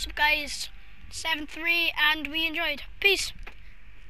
What's up, guys, 7-3 and we enjoyed. Peace.